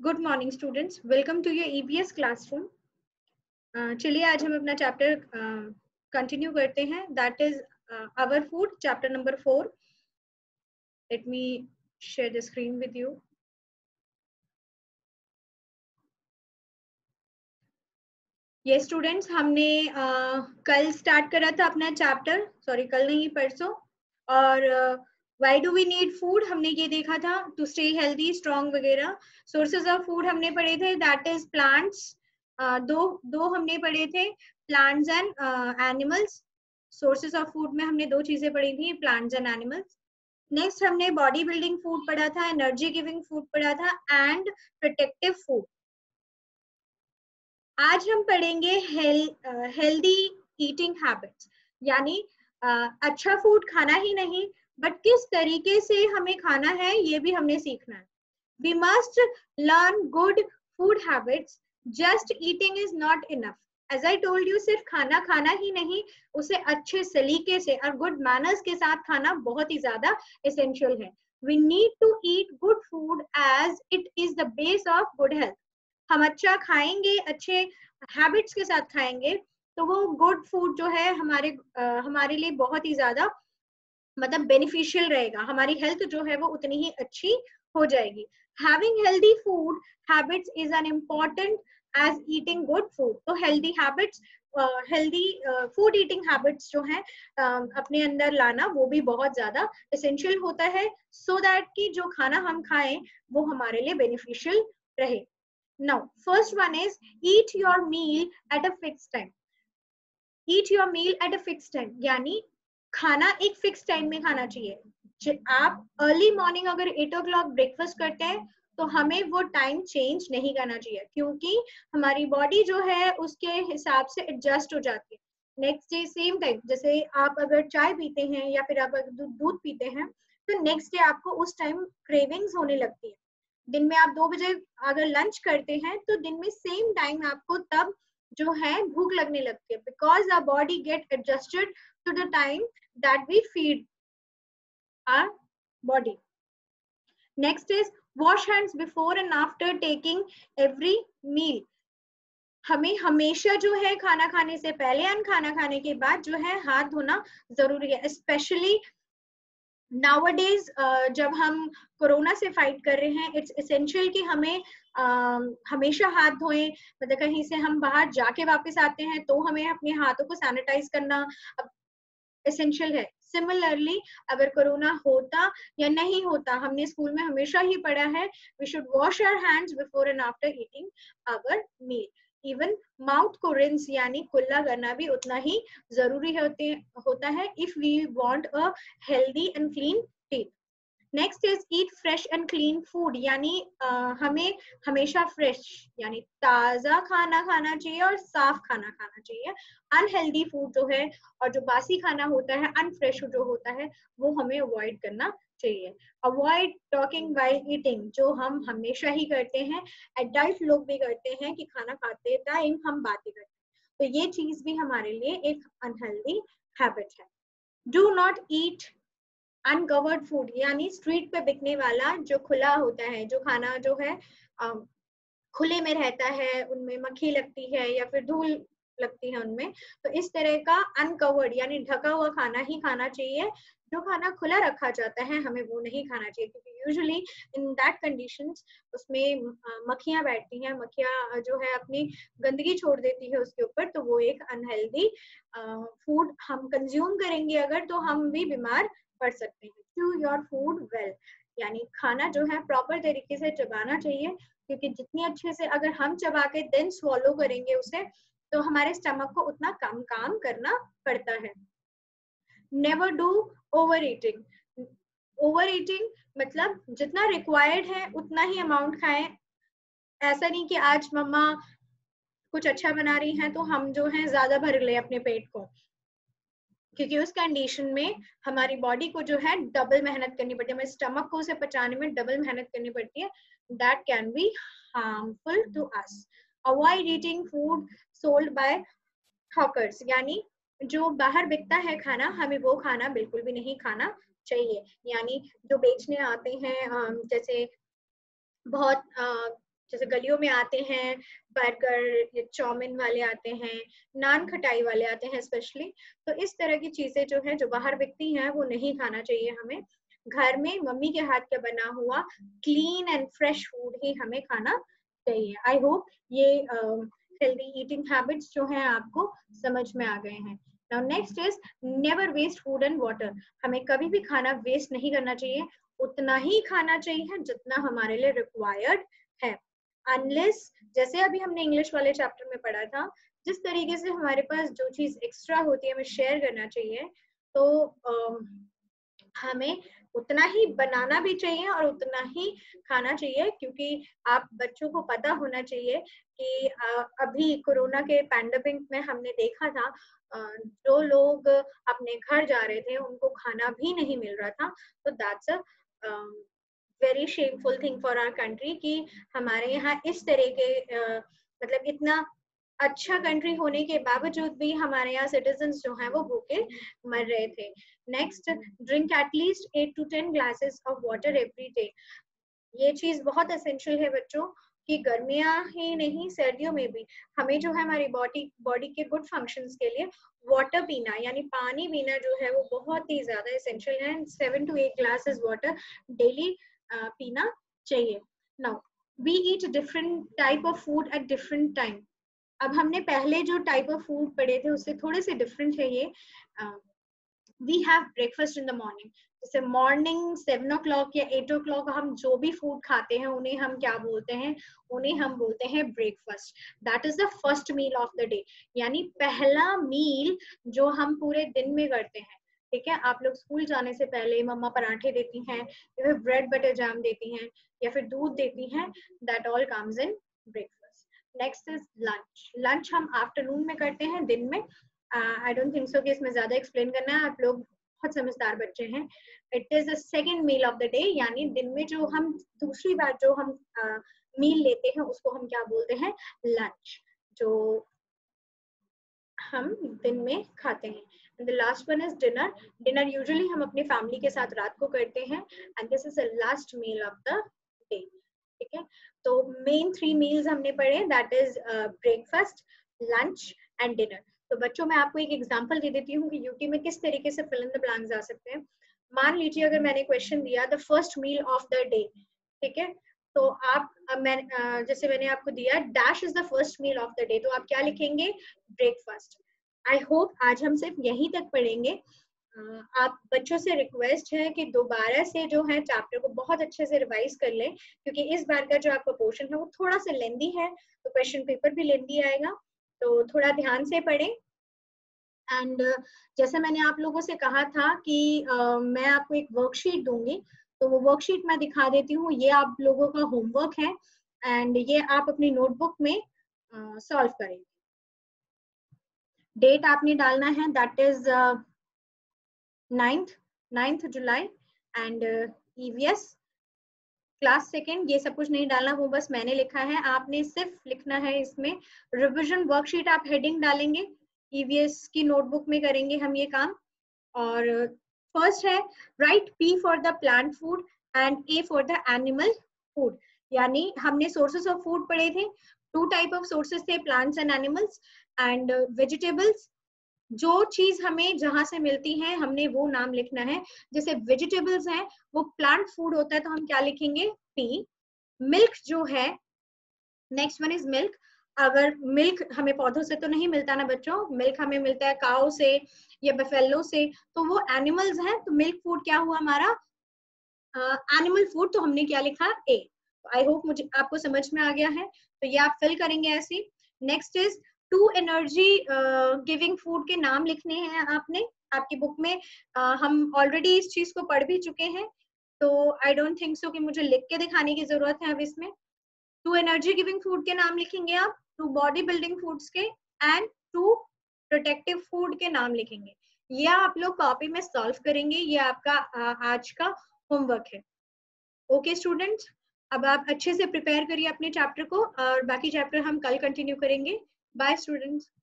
Good morning students welcome to your EBS classroom चलिए आज हम अपना चैप्टर कंटिन्यू uh, करते हैं. That is our food chapter number four let me share the screen with you ये students हमने uh, कल स्टार्ट करा था अपना चैप्टर सॉरी कल नहीं परसों. और uh, why do we need food हमने ये देखा था टू स्टे हेल्दी स्ट्रॉन्ग वगैरह। सोर्सेज ऑफ़ फ़ूड हमने पढ़े थे दैट इज़ प्लांट्स दो दो हमने पढ़े थे plants and animals sources of food में हमने दो चीज़ें पढ़ी थी प्लांट्स एंड एनिमल्स नेक्स्ट हमने बॉडी बिल्डिंग फ़ूड पढ़ा था एनर्जी गिविंग फ़ूड पढ़ा था एंड प्रोटेक्टिव फ़ूड आज हम पढ़ेंगे हेल्दी ईटिंग हैबिट्स यानी अच्छा फ़ूड खाना ही नहीं बट किस तरीके से हमें खाना है ये भी हमने सीखना है। We must learn good food habits just eating is not enough as I told you सिर्फ़ खाना खाना ही नहीं उसे अच्छे सलीके से और गुड मैनर्स के साथ खाना बहुत ही ज़्यादा एसेंशियल है। We need to eat good food as it is the base of good health हम अच्छा खाएँगे अच्छे हैबिट्स के साथ खाएँगे तो वो गुड फ़ूड जो है हमारे आ, हमारे लिए बहुत ही ज़्यादा मतलब बेनिफिशियल रहेगा। हमारी हेल्थ जो है वो उतनी ही अच्छी हो जाएगी। Having healthy food habits is an important as eating good food तो healthy habits healthy food eating habits जो है uh, अपने अंदर लाना वो भी बहुत ज़्यादा एसेंशियल होता है सो so दैट कि जो खाना हम खाएँ वो हमारे लिए बेनिफिशियल रहे। Now first one is eat your meal at a fix time eat your meal at a fix time यानी खाना एक फिक्स टाइम में खाना चाहिए। आप अर्ली मॉर्निंग अगर एट ओ क्लॉक ब्रेकफास्ट करते हैं तो हमें वो टाइम चेंज नहीं करना चाहिए, क्योंकि हमारी बॉडी जो है, उसके हिसाब से एडजस्ट हो जाती है। नेक्स्ट डे सेम टाइम जैसे आप अगर चाय पीते हैं या फिर आप अगर दूध पीते हैं तो नेक्स्ट डे आपको उस टाइम क्रेविंग्स होने लगती है। दिन में आप दो बजे अगर लंच करते हैं तो दिन में सेम टाइम आपको तब जो है, भूख लगने लगती है because our body get adjusted to the time that we feed our body. Next is, wash hands before and after taking every meal. हमें हमेशा जो है खाना खाने से पहले एंड खाना खाने के बाद जो है हाथ धोना ज़रूरी है स्पेशली नाउअडेज जब हम कोरोना से फाइट कर रहे हैं इट्स एसेंशियल कि हमें uh, हमेशा हाथ धोएँ। मतलब कहीं से हम बाहर जाके वापस आते हैं तो हमें अपने हाथों को सैनिटाइज करना एसेंशियल है। सिमिलरली अगर कोरोना होता या नहीं होता हमने स्कूल में हमेशा ही पढ़ा है we should wash our hands before and after eating our meal even mouth को रिंस यानी खुला करना भी उतना ही ज़रूरी होते, होता है if we want a healthy and clean teeth next is eat fresh and clean food यानी हमें हमेशा फ्रेश यानी ताज़ा खाना खाना चाहिए और साफ़ खाना खाना चाहिए। अनहेल्दी फ़ूड जो है और जो बासी खाना होता है अनफ्रेश जो होता है, वो हमें अवॉइड करना चाहिए। अवॉइड टॉकिंग वाइल ईटिंग जो हम हमेशा ही करते हैं एडल्ट लोग भी करते हैं कि खाना खाते टाइम हम बातें करते हैं। तो ये चीज़ भी हमारे लिए एक अनहेल्दी हैबिट है। Do not eat uncovered food यानी स्ट्रीट पे बिकने वाला जो खुला होता है, जो खाना जो है खुले में रहता है, उनमें मक्खी लगती है या फिर धूल लगती है उनमें तो इस तरह का अनकवर्ड यानी ढका हुआ खाना ही खाना चाहिए। जो खाना खुला रखा जाता है, हमें वो नहीं खाना चाहिए, क्योंकि यूजुअली इन दैट कंडीशन उसमें मक्खियाँ बैठती हैं, मक्खियाँ जो है अपनी गंदगी छोड़ देती है उसके ऊपर तो वो एक अनहेल्दी फ़ूड हम कंज्यूम करेंगे अगर तो हम भी बीमार पढ़ सकते हैं। चू योर फ़ूड वेल यानी खाना जो है प्रॉपर तरीके से चबाना चाहिए, क्योंकि जितनी अच्छे से अगर हम चबा के देन स्वॉलो करेंगे उसे तो हमारे स्टमक को उतना कम काम करना पड़ता है। Never do over eating over eating मतलब जितना रिक्वायर्ड है, उतना ही अमाउंट खाएँ। ऐसा नहीं कि आज मम्मा कुछ अच्छा बना रही हैं तो हम जो है, ज़्यादा भर ले अपने पेट को। क्योंकि उस कंडीशन में हमारी बॉडी को जो है डबल मेहनत करनी पड़ती है, हमारे स्टमक को उसे पचाने में डबल मेहनत करनी पड़ती है। That can be harmful to us avoid eating food sold by hawkers यानी जो बाहर बिकता है खाना, हमें वो खाना बिल्कुल भी नहीं खाना चाहिए। यानी जो बेचने आते हैं जैसे बहुत जैसे गलियों में आते हैं बर्गर चाउमिन वाले आते हैं, नान खटाई वाले आते हैं स्पेशली तो इस तरह की चीज़ें जो है, जो बाहर बिकती हैं, वो नहीं खाना चाहिए हमें। घर में मम्मी के हाथ का बना हुआ क्लीन एंड फ्रेश फ़ूड ही हमें खाना चाहिए। आई होप ये हेल्दी ईटिंग हैबिट्स जो हैं, आपको समझ में आ गए हैं। Now next is never waste food and water हमें कभी भी खाना वेस्ट नहीं करना चाहिए। उतना ही खाना चाहिए जितना हमारे लिए रिक्वायर्ड है। अनलेस जैसे अभी हमने इंग्लिश वाले चैप्टर में पढ़ा था, जिस तरीके से हमारे पास जो चीज़ एक्स्ट्रा होती है, हमें शेयर करना चाहिए तो हमें उतना ही बनाना भी चाहिए और उतना ही खाना चाहिए, क्योंकि आप बच्चों को पता होना चाहिए कि अभी कोरोना के पैंडमिक में हमने देखा था जो लोग अपने घर जा रहे थे, उनको खाना भी नहीं मिल रहा था तो that's a very shameful thing for our country कि हमारे यहाँ इस तरह के uh, मतलब इतना अच्छा कंट्री होने के बावजूद भी हमारे यहाँ सिटीजन जो हैं वो भूखे मर रहे थे। Next drink at least eight to ten glasses of water every day ये चीज़ बहुत असेंशियल है बच्चों कि गर्मियाँ ही नहीं सर्दियों में भी हमें जो है हमारी बॉडी बॉडी के गुड फ़ंक्शंस के लिए वाटर पीना यानी पानी पीना जो है वो बहुत ही ज़्यादा एसेंशियल है। Seven to eight glasses water daily पीना चाहिए। Now we eat different type of food at different time अब हमने पहले जो टाइप ऑफ़ फ़ूड पढ़े थे, उससे थोड़े से डिफरेंट है ये। We have breakfast in the morning जैसे मॉर्निंग सेवन ओ क्लॉक या एट ओ क्लॉक हम जो भी फ़ूड खाते हैं, उन्हें हम क्या बोलते हैं? उन्हें हम बोलते हैं breakfast that is the first meal of the day यानी पहला मील जो हम पूरे दिन में करते हैं। ठीक है? आप लोग स्कूल जाने से पहले मम्मा पराठे देती हैं या फिर ब्रेड बटर जाम देती हैं या फिर दूध देती हैं that all comes in breakfast next is lunch lunch हम आफ्टरनून में करते हैं दिन में. आई डोंट थिंक सो कि इसमें ज़्यादा एक्सप्लेन करना है आप लोग बहुत समझदार बच्चे हैं. It is the second meal of the day यानी दिन में जो हम दूसरी बार जो हम मील uh, लेते हैं उसको हम क्या बोलते हैं? लंच जो हम दिन में खाते हैं। The last one is dinner dinner usually हम अपनी फैमिली के साथ रात को करते हैं and this is the last meal of the day ठीक है? तो मेन थ्री मील्स हमने पढ़े that is breakfast lunch and dinner तो बच्चों, मैं आपको एक एग्जांपल दे देती हूँ कि यूटी में किस तरीके से फिल इन द ब्लैंक्स आ सकते हैं। मान लीजिए, अगर मैंने क्वेश्चन दिया the first meal of the day ठीक है? तो आप मैं जैसे मैंने आपको दिया dash is the first meal of the day तो आप क्या लिखेंगे? ब्रेकफास्ट आई होप आज हम सिर्फ़ यहीं तक पढ़ेंगे। आप बच्चों से रिक्वेस्ट है कि दोबारा से जो है चैप्टर को बहुत अच्छे से रिवाइज कर लें क्योंकि इस बार का जो आपका पोर्शन है वो थोड़ा सा लेंदी है तो क्वेश्चन पेपर भी लेंदी आएगा। तो थोड़ा ध्यान से पढ़ें। एंड जैसे मैंने आप लोगों से कहा था कि uh, मैं आपको एक वर्कशीट दूँगी तो वो वर्कशीट मैं दिखा देती हूँ। ये आप लोगों का होमवर्क है एंड ये आप अपनी नोटबुक में सॉल्व uh, करेंगे डेट आपने डालना है that is ninth ninth July and EVS class second ये सब कुछ नहीं डालना, वो बस मैंने लिखा है। आपने सिर्फ़ लिखना है इसमें रिविजन वर्कशीट आप हेडिंग डालेंगे ईवीएस e की नोटबुक में करेंगे हम ये काम। और फ़र्स्ट है right P for the plant food and A for the animal food यानी हमने सोर्सेस ऑफ़ फ़ूड पढ़े थे टू टाइप ऑफ़ सोर्सेस थे plants and animals and vegetables जो चीज़ हमें जहाँ से मिलती है हमने वो नाम लिखना है। जैसे वेजिटेबल्स हैं वो प्लांट फ़ूड होता है तो हम क्या लिखेंगे? पी मिल्क जो है नेक्स्ट वन इज़ मिल्क अगर मिल्क हमें पौधों से तो नहीं मिलता ना बच्चों। मिल्क हमें मिलता है काओ से या बफेलो से। तो वो एनिमल्स हैं तो मिल्क फ़ूड क्या हुआ हमारा? एनिमल uh, फ़ूड तो हमने क्या लिखा? ए आई होप मुझे आपको समझ में आ गया है। तो ये आप फिल करेंगे ऐसे next is to energy giving food के नाम लिखने हैं आपने। आपकी बुक में uh, हम ऑलरेडी इस चीज़ को पढ़ भी चुके हैं। तो आई डोंट थिंक सो कि मुझे लिख के दिखाने की ज़रूरत है अब इसमें। टू एनर्जी गिविंग फ़ूड के नाम लिखेंगे आप। टू बॉडी बिल्डिंग फूड्स के एंड टू प्रोटेक्टिव फ़ूड के नाम लिखेंगे। ये आप लोग कॉपी में सॉल्व करेंगे। ये आपका आज का होमवर्क है। ओके okay, स्टूडेंट्स अब आप अच्छे से प्रिपेयर करिए अपने चैप्टर को और बाकी चैप्टर हम कल कंटिन्यू करेंगे बाय students.